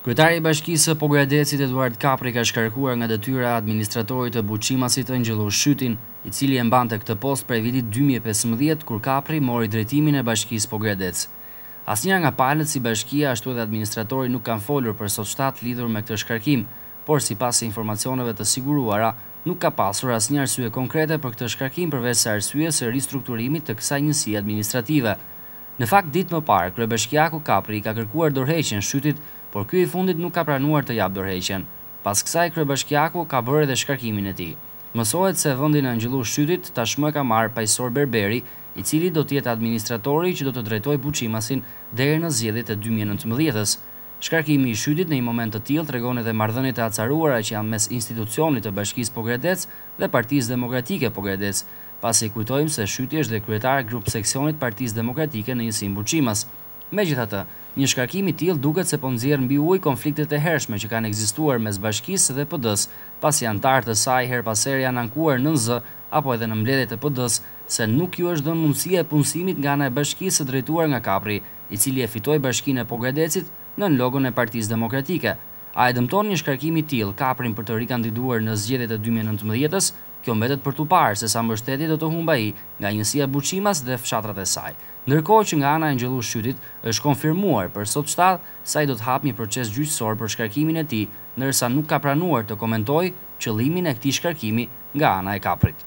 Kryetari i Bashkisë së Pogradecit Eduard Kapri ka shkarkuar nga detyra administratorin e Buçimasit Ëngjëllush Shytin, i cili e mbante këtë post prej vitit dy mijë e pesëmbëdhjetë kur Kapri mori drejtimin e Bashkisë Pogradec. Asnjëra nga palët si bashkia ashtu edhe administratori nuk kanë folur për Sot shtatë lidhur me këtë shkarkim, por sipas informacioneve të siguruara nuk ka pasur asnjë arsye konkrete për këtë shkarkim përveçse arsyes së ristrukturimit të kësaj njësie administrative. Në fakt ditë më parë, kryebashkiaku Kapri i ka kërkuar dorëheqjen Shytit, por ky i fundit nuk ka pranuar të japë dorëheqjen. Pas kësaj kryebashkiaku ka bërë edhe shkarkimin e tij. Mësohet se vendin e Ëngjëllush Shytit tashmë e ka marrë Pajsor Berberi, i cili do të jetë administratori që do të drejtojë Buçimasin deri në zgjedhjet e dy mijë e nëntëmbëdhjetës. Shkarkimi i Shytit në një moment të tillë tregon edhe marrëdhëniet e acaruara që janë mes institucionit të Bashkisë Pogradec dhe Partisë Demokratike Pogradec, pasi kujtojmë se Shyti është dhe kryetar grupseksionit Partisë Demokratike në njësinë Buçimas. Megjithatë, një shkarkim i tillë duket se po nxjerr mbi ujë konfliktet e hershme që kanë ekzistuar mes Bashkisë dhe PD-së, pasi anëtarë të saj herë pas here janë ankuar nën zë apo edhe në mbledhje të PD-së se nuk iu është dhënë mundësia e punësimit nga ana e Bashkisë së drejtuar nga Kapri, i cili e fitoi Bashkinë e Pogradecit nën logon e Partisë Demokratike. A e dëmton një shkarkim i tillë Kaprin për të rikandiduar në zgjedhjet e dy mijë e nëntëmbëdhjetës? Kjo mbetet për t'u parë se sa mbështetje do të humbë ai nga njësia Buçimas dhe fshatrat e saj. Ndërkohë që nga ana e Ëngjëllush Shytit është konfirmuar për Sot shtatë se ai do të hapë një proces gjyqësor për shkarkimin e tij, ndërsa nuk ka pranuar të komentojë qëllimin e këtij shkarkimi nga ana e Kaprit.